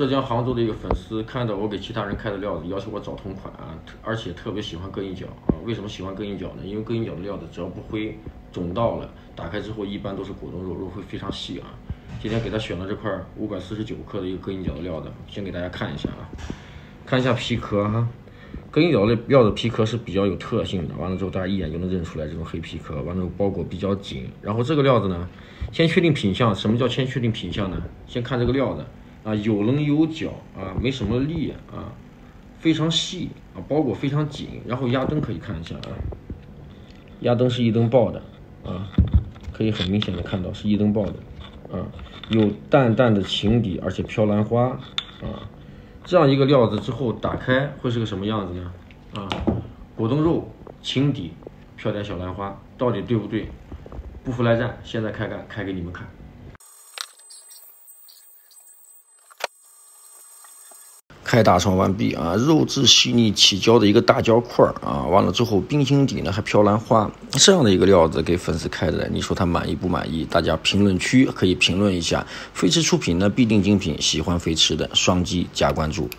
浙江杭州的一个粉丝看到我给其他人开的料子，要求我找同款啊，而且特别喜欢隔音角啊。为什么喜欢隔音角呢？因为隔音角的料子只要不灰、肿到了，打开之后一般都是果冻肉，肉会非常细啊。今天给他选了这块五百四十九克的一个隔音角的料子，先给大家看一下啊，看一下皮壳哈。隔音角的料子皮壳是比较有特性的，完了之后大家一眼就能认出来这种黑皮壳，完了之后包裹比较紧。然后这个料子呢，先确定品相，什么叫先确定品相呢？先看这个料子啊，有棱有角啊，没什么力啊，非常细啊，包裹非常紧。然后压灯可以看一下啊，压灯是一灯爆的啊，可以很明显的看到是一灯爆的啊，有淡淡的情底，而且飘兰花啊。这样一个料子之后打开会是个什么样子呢？啊，果冻肉，青底，飘点小兰花，到底对不对？不服来战，现在开干，开给你们看。开大窗完毕啊，肉质细腻起胶的一个大胶块儿啊，完了之后冰心底呢还飘兰花，这样的一个料子给粉丝开的，你说他满意不满意？大家评论区可以评论一下。飞驰出品呢必定精品，喜欢飞驰的双击加关注。